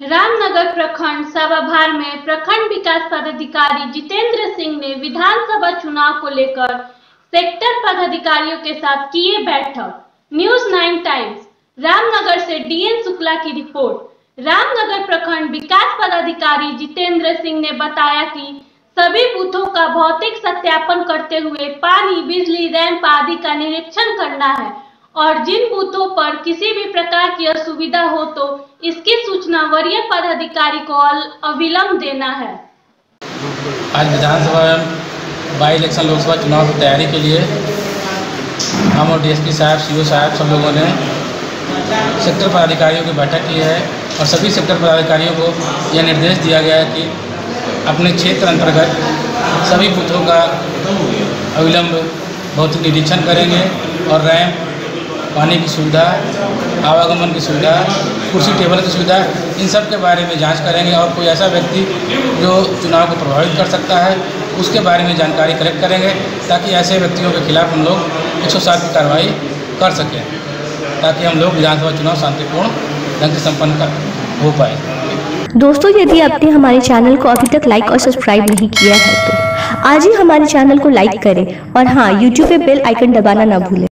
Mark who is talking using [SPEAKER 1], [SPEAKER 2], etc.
[SPEAKER 1] रामनगर प्रखंड सभाभार में प्रखंड विकास पदाधिकारी जितेंद्र सिंह ने विधानसभा चुनाव को लेकर सेक्टर पदाधिकारियों के साथ किए बैठक। न्यूज़ नाइन टाइम्स, रामनगर से डीएन शुक्ला की रिपोर्ट। रामनगर प्रखंड विकास पदाधिकारी जितेंद्र सिंह ने बताया कि सभी बूथों का भौतिक सत्यापन करते हुए पानी, बिजली, रैंप आदि का निरीक्षण करना है। और जिन बूथों पर किसी भी प्रकार की असुविधा हो तो इसकी सूचना वरीय पदाधिकारी को अविलंब देना है।
[SPEAKER 2] आज विधानसभा बाई इलेक्शन लोकसभा चुनाव की तैयारी के लिए हम और डीएसपी साहब, सीओ साहब सब लोगों ने सेक्टर पदाधिकारियों की बैठक की है और सभी सेक्टर पदाधिकारियों को यह निर्देश दिया गया है कि अपने क्षेत्र अंतर्गत सभी बूथों का अविलंब भौतिक निरीक्षण करेंगे और रैंप पानी की सुविधा, आवागमन की सुविधा, कुर्सी, टेबल की सुविधा, इन सब के बारे में जाँच करेंगे और कोई ऐसा व्यक्ति जो चुनाव को प्रभावित कर सकता है, उसके बारे में जानकारी कलेक्ट करेंगे ताकि ऐसे व्यक्तियों के खिलाफ हम लोग एक सौ सात की कार्रवाई कर सकें, ताकि हम लोग विधानसभा चुनाव शांतिपूर्ण ढंग से सम्पन्न कर हो पाए।
[SPEAKER 3] दोस्तों, यदि आपने हमारे चैनल को अभी तक लाइक और सब्सक्राइब नहीं किया है तो आज ही हमारे चैनल को लाइक करें और हाँ यूट्यूब पे बेल आइकन दबाना ना भूलें।